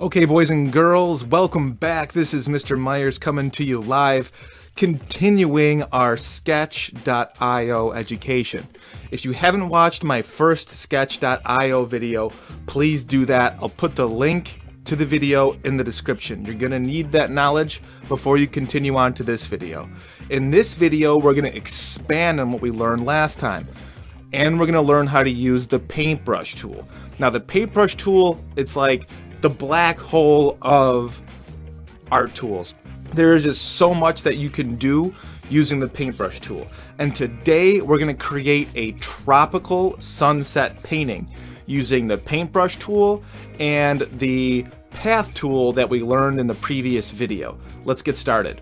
Okay, boys and girls, welcome back. This is Mr. Myers coming to you live, continuing our Sketch.io education. If you haven't watched my first Sketch.io video, please do that. I'll put the link to the video in the description. You're gonna need that knowledge before you continue on to this video. In this video, we're gonna expand on what we learned last time, and we're gonna learn how to use the paintbrush tool. Now the paintbrush tool, it's like the black hole of art tools. There is just so much that you can do using the paintbrush tool. And today we're gonna create a tropical sunset painting using the paintbrush tool and the path tool that we learned in the previous video. Let's get started.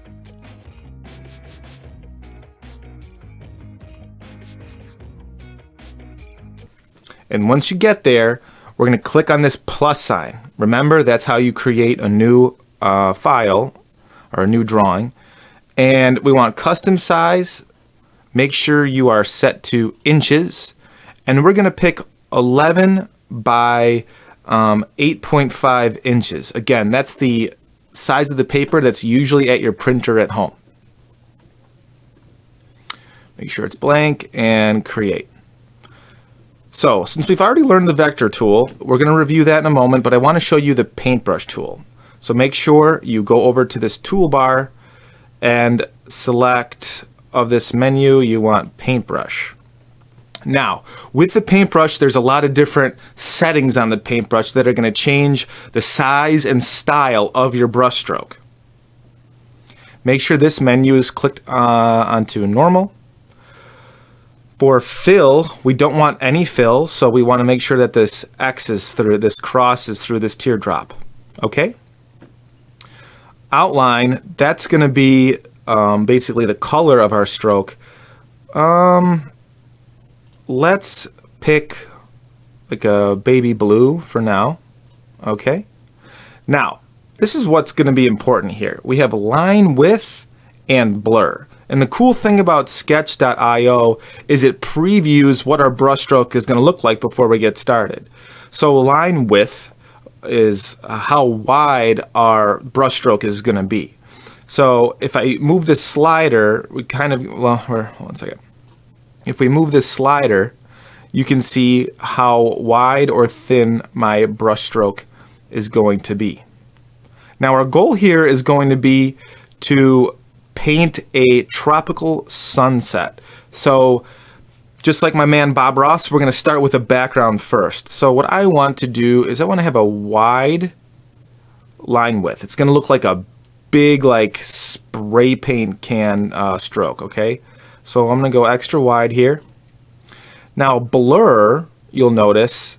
And once you get there, we're going to click on this plus sign. Remember, that's how you create a new uh, file or a new drawing. And we want custom size. Make sure you are set to inches. And we're going to pick 11 by um, 8.5 inches. Again, that's the size of the paper that's usually at your printer at home. Make sure it's blank and create. So since we've already learned the vector tool, we're going to review that in a moment, but I want to show you the paintbrush tool. So make sure you go over to this toolbar and select of this menu, you want paintbrush. Now, with the paintbrush, there's a lot of different settings on the paintbrush that are going to change the size and style of your brushstroke. Make sure this menu is clicked uh, onto normal. For fill, we don't want any fill, so we want to make sure that this X is through, this cross is through this teardrop. Okay? Outline, that's going to be um, basically the color of our stroke. Um, let's pick like a baby blue for now. Okay? Now, this is what's going to be important here. We have line width and blur. And the cool thing about Sketch.io is it previews what our brushstroke is going to look like before we get started. So line width is uh, how wide our brushstroke is going to be. So if I move this slider, we kind of, well, one second. If we move this slider, you can see how wide or thin my brushstroke is going to be. Now our goal here is going to be to paint a tropical sunset. So just like my man Bob Ross, we're going to start with a background first. So what I want to do is I want to have a wide line width. It's going to look like a big like spray paint can uh, stroke, okay? So I'm going to go extra wide here. Now blur, you'll notice,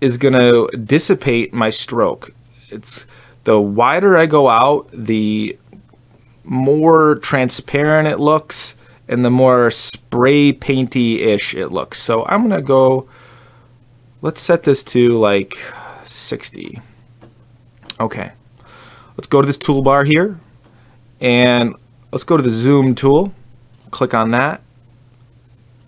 is going to dissipate my stroke. It's the wider I go out, the more transparent it looks and the more spray painty-ish it looks. So I'm gonna go, let's set this to like 60. Okay, let's go to this toolbar here and let's go to the zoom tool, click on that.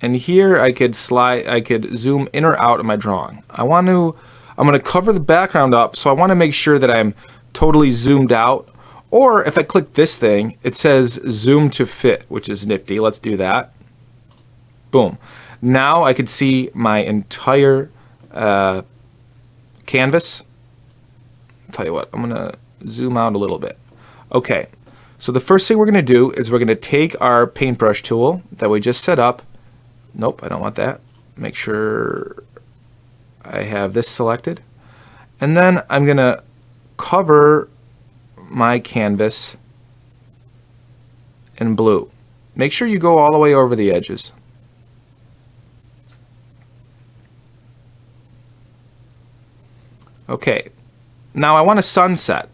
And here I could slide, I could zoom in or out of my drawing. I want to, I'm to cover the background up, so I want to make sure that I'm totally zoomed out or if I click this thing, it says zoom to fit, which is nifty. Let's do that. Boom. Now I can see my entire uh, canvas. I'll tell you what, I'm gonna zoom out a little bit. Okay, so the first thing we're gonna do is we're gonna take our paintbrush tool that we just set up. Nope, I don't want that. Make sure I have this selected. And then I'm gonna cover my canvas in blue. Make sure you go all the way over the edges. Okay, now I want a sunset.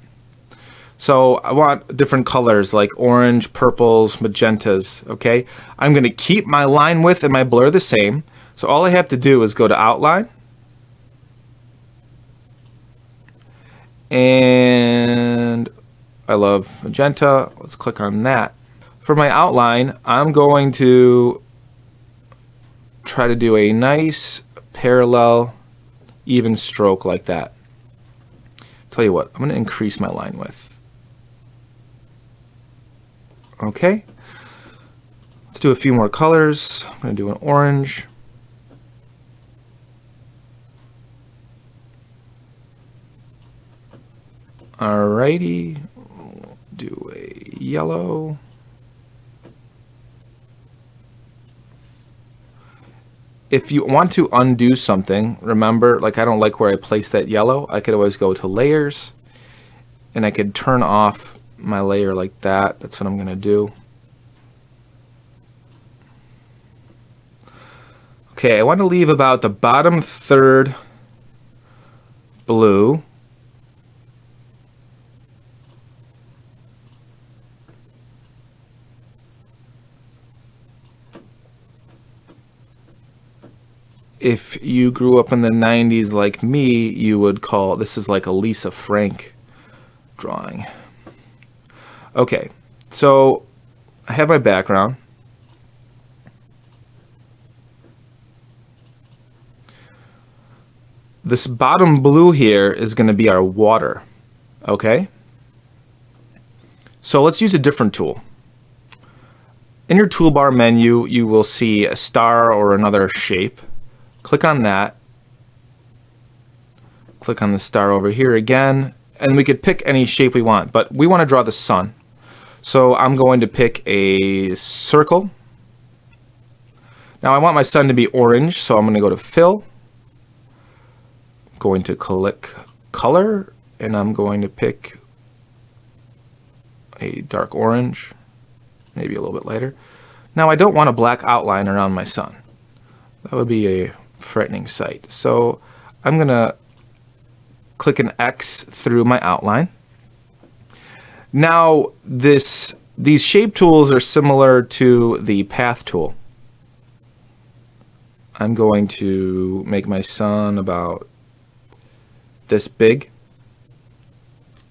So I want different colors like orange, purples, magentas, okay? I'm gonna keep my line width and my blur the same. So all I have to do is go to outline, and I love magenta. Let's click on that. For my outline, I'm going to try to do a nice parallel even stroke like that. Tell you what, I'm going to increase my line width. Okay. Let's do a few more colors. I'm going to do an orange. Alrighty, do a yellow. If you want to undo something, remember, like I don't like where I placed that yellow, I could always go to layers and I could turn off my layer like that. That's what I'm going to do. Okay, I want to leave about the bottom third blue. If you grew up in the 90s like me, you would call this is like a Lisa Frank drawing. Okay, so I have my background. This bottom blue here is going to be our water, okay? So let's use a different tool. In your toolbar menu, you will see a star or another shape. Click on that. Click on the star over here again, and we could pick any shape we want, but we want to draw the sun. So I'm going to pick a circle. Now I want my sun to be orange, so I'm going to go to fill going to click color and I'm going to pick a dark orange, maybe a little bit lighter. Now I don't want a black outline around my sun. That would be a frightening sight. So I'm going to click an X through my outline. Now this these shape tools are similar to the path tool. I'm going to make my sun about this big.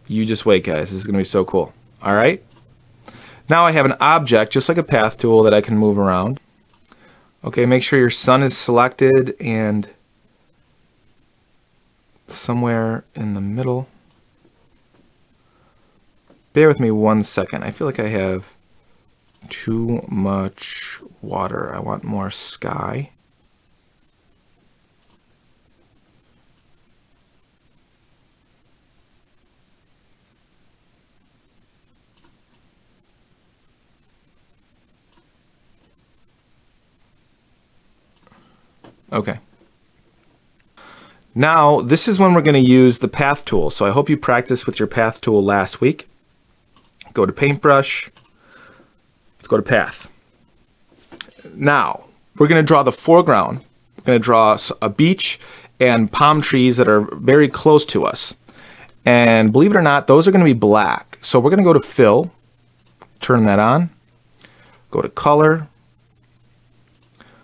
You just wait, guys. This is going to be so cool. All right. Now I have an object, just like a path tool, that I can move around. Okay, make sure your sun is selected and somewhere in the middle. Bear with me one second. I feel like I have too much water. I want more sky. Okay. Now, this is when we're going to use the path tool. So I hope you practiced with your path tool last week. Go to paintbrush. Let's go to path. Now, we're going to draw the foreground. We're going to draw a beach and palm trees that are very close to us. And believe it or not, those are going to be black. So we're going to go to fill, turn that on, go to color,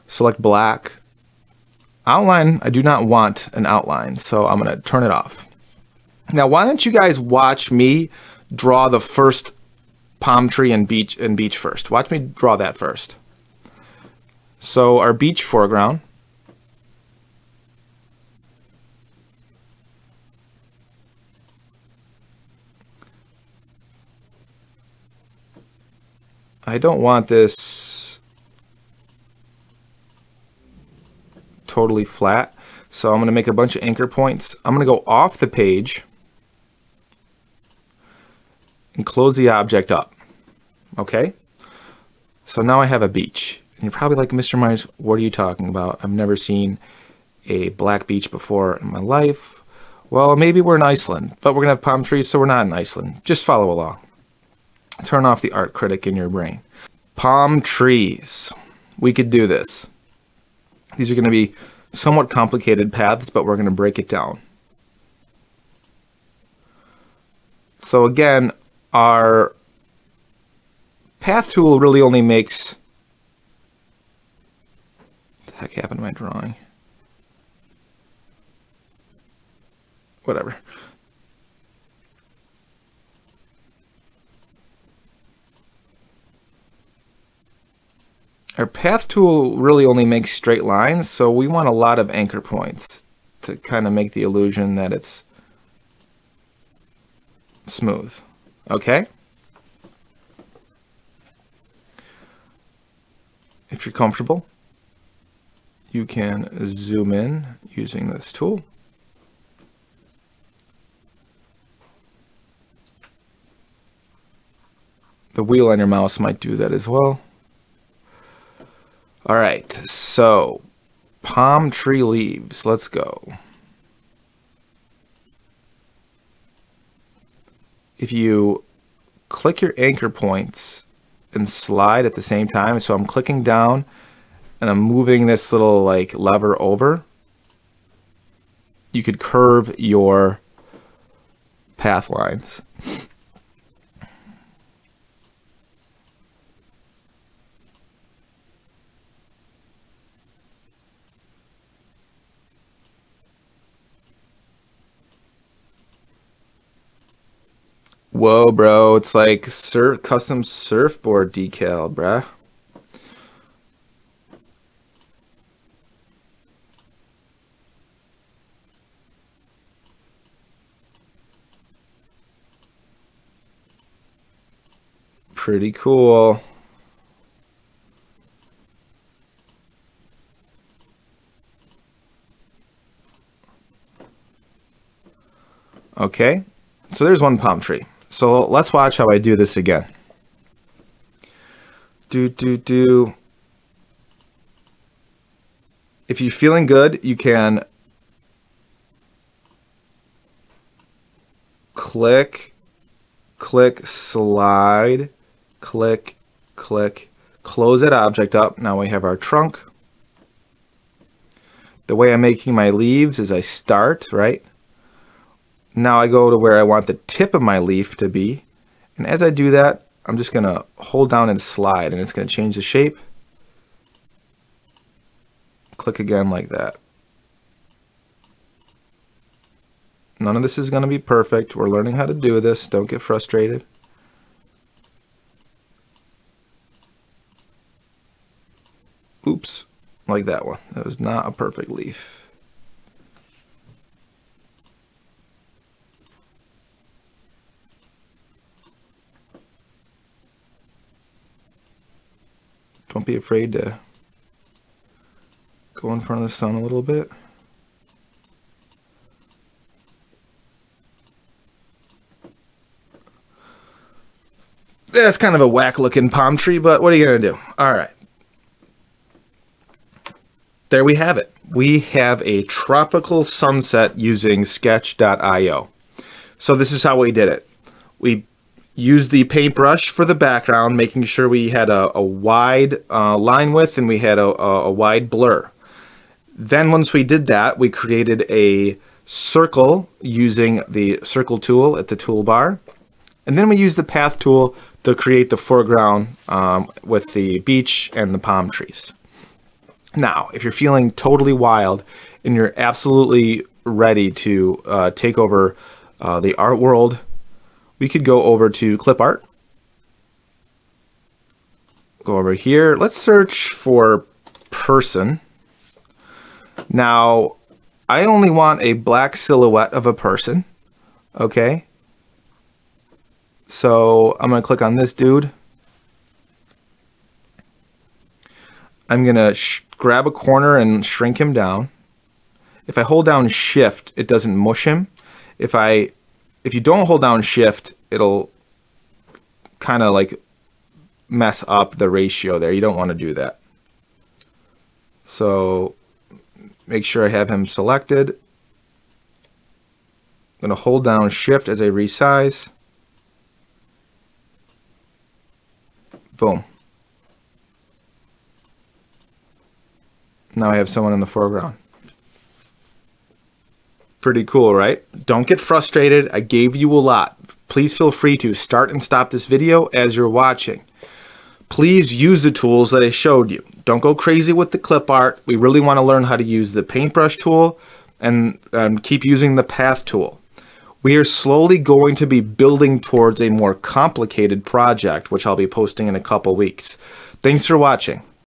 select black, Outline, I do not want an outline, so I'm going to turn it off. Now, why don't you guys watch me draw the first palm tree and beach and beach first. Watch me draw that first. So our beach foreground. I don't want this totally flat. So I'm going to make a bunch of anchor points. I'm going to go off the page and close the object up. Okay? So now I have a beach. And you're probably like, Mr. Myers, what are you talking about? I've never seen a black beach before in my life. Well, maybe we're in Iceland, but we're going to have palm trees, so we're not in Iceland. Just follow along. Turn off the art critic in your brain. Palm trees. We could do this. These are going to be somewhat complicated paths, but we're going to break it down. So again, our path tool really only makes... What the heck happened to my drawing? Whatever. Our path tool really only makes straight lines, so we want a lot of anchor points to kind of make the illusion that it's smooth. Okay? If you're comfortable, you can zoom in using this tool. The wheel on your mouse might do that as well. So palm tree leaves, let's go. If you click your anchor points and slide at the same time, so I'm clicking down and I'm moving this little like lever over, you could curve your path lines. Whoa, bro. It's like sur custom surfboard decal, bruh. Pretty cool. Okay, so there's one palm tree. So let's watch how I do this again. Do, do, do. If you're feeling good, you can click, click, slide, click, click, close that object up. Now we have our trunk. The way I'm making my leaves is I start, right? Now I go to where I want the tip of my leaf to be. And as I do that, I'm just going to hold down and slide and it's going to change the shape. Click again like that. None of this is going to be perfect. We're learning how to do this. Don't get frustrated. Oops, like that one. That was not a perfect leaf. Don't be afraid to go in front of the sun a little bit. That's kind of a whack looking palm tree, but what are you going to do? All right. There we have it. We have a tropical sunset using sketch.io. So this is how we did it. We Use the paintbrush for the background, making sure we had a, a wide uh, line width and we had a, a, a wide blur. Then once we did that, we created a circle using the circle tool at the toolbar. And then we used the path tool to create the foreground um, with the beach and the palm trees. Now, if you're feeling totally wild and you're absolutely ready to uh, take over uh, the art world we could go over to clip art. Go over here. Let's search for person. Now, I only want a black silhouette of a person. Okay. So I'm going to click on this dude. I'm going to grab a corner and shrink him down. If I hold down shift, it doesn't mush him. If I if you don't hold down shift, it'll kind of like mess up the ratio there. You don't want to do that. So make sure I have him selected. I'm going to hold down shift as I resize. Boom. Now I have someone in the foreground. Pretty cool, right? Don't get frustrated. I gave you a lot. Please feel free to start and stop this video as you're watching. Please use the tools that I showed you. Don't go crazy with the clip art. We really want to learn how to use the paintbrush tool and um, keep using the path tool. We are slowly going to be building towards a more complicated project, which I'll be posting in a couple weeks. Thanks for watching.